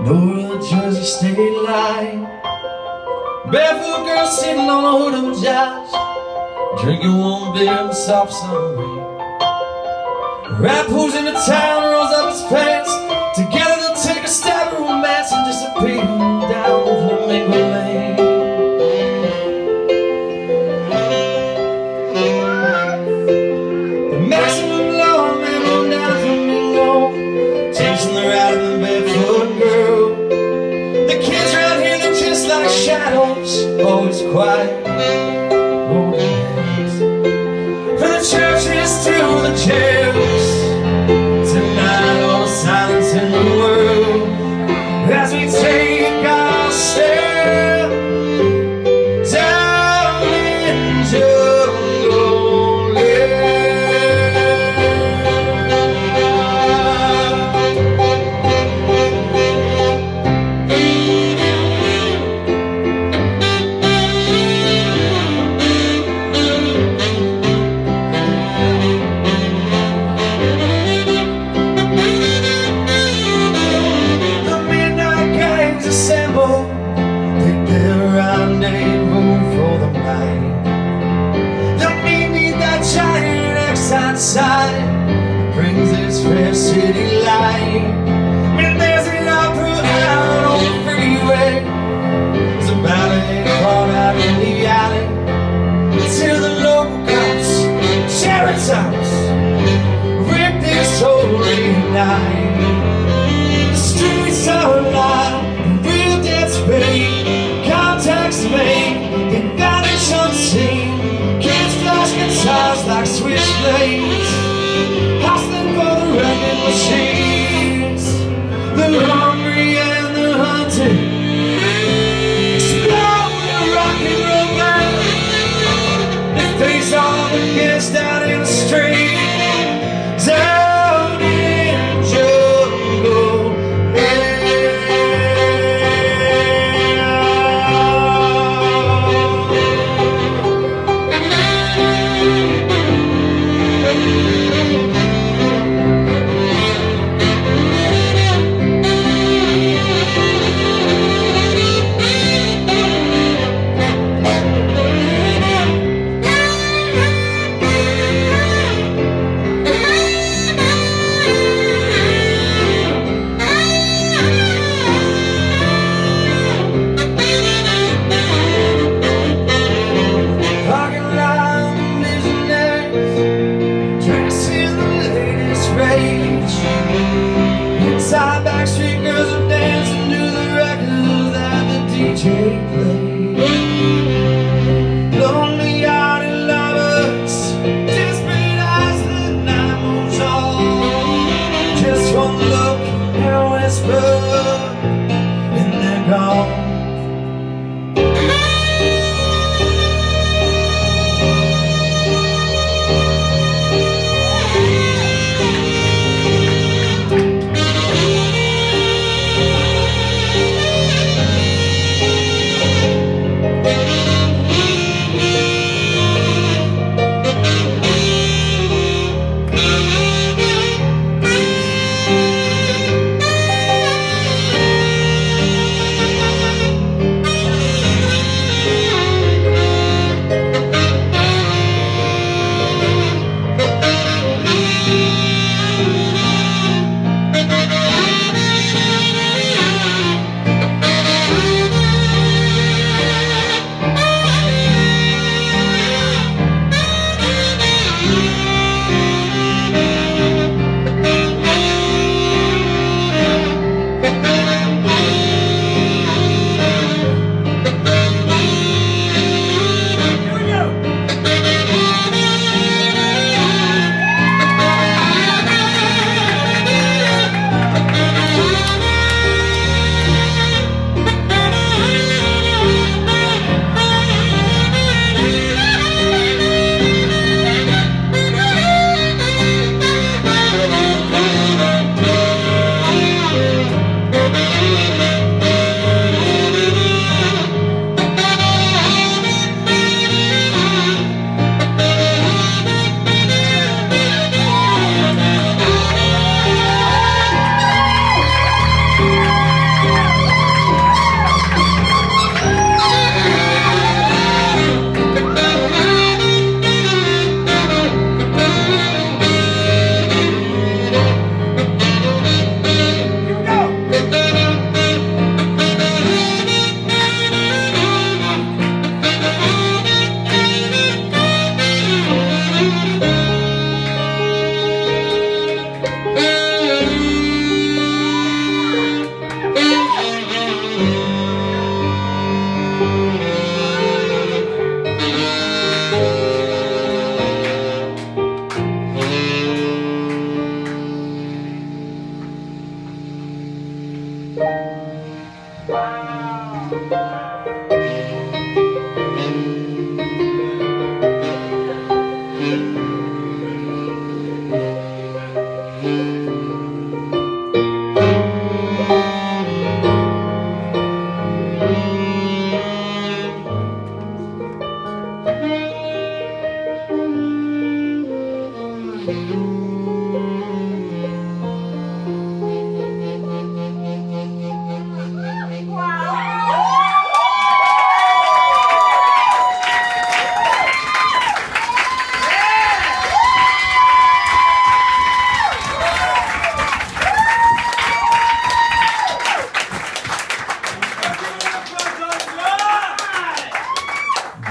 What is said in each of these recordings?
No Jersey state line. Barefoot girl sitting on a hood of jazz. Drinking warm beer in the soft summer. Rain Rap who's in the town rolls up his pants. Together they'll take a stab at romance and disappear. always quiet. city light. And there's an opera out on the freeway There's a ballet caught out in the alley. Till the local cops, sheriff's house Rip this holy night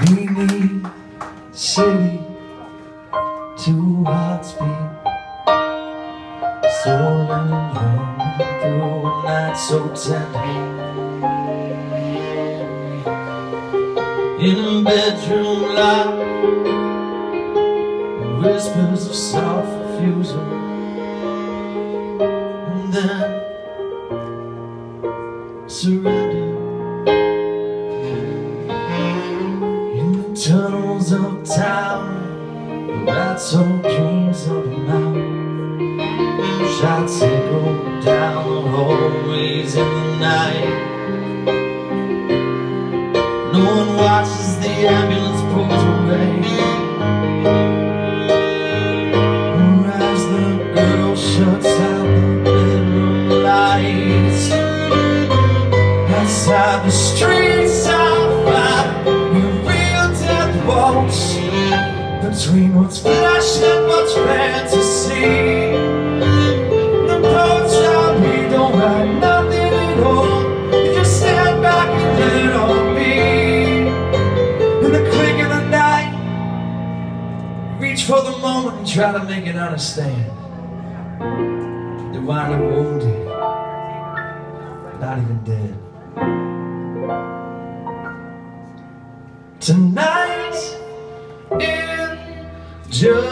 Beanie City, two hearts beat, soul and young through a night so tender. In a bedroom light whispers of soft refusal, and then surrender. The old dreams of a mountain. Shots echo down the hallways in the night. No one watches the ambulance pulls away understand. Up wounded, not even dead. Tonight in jungle.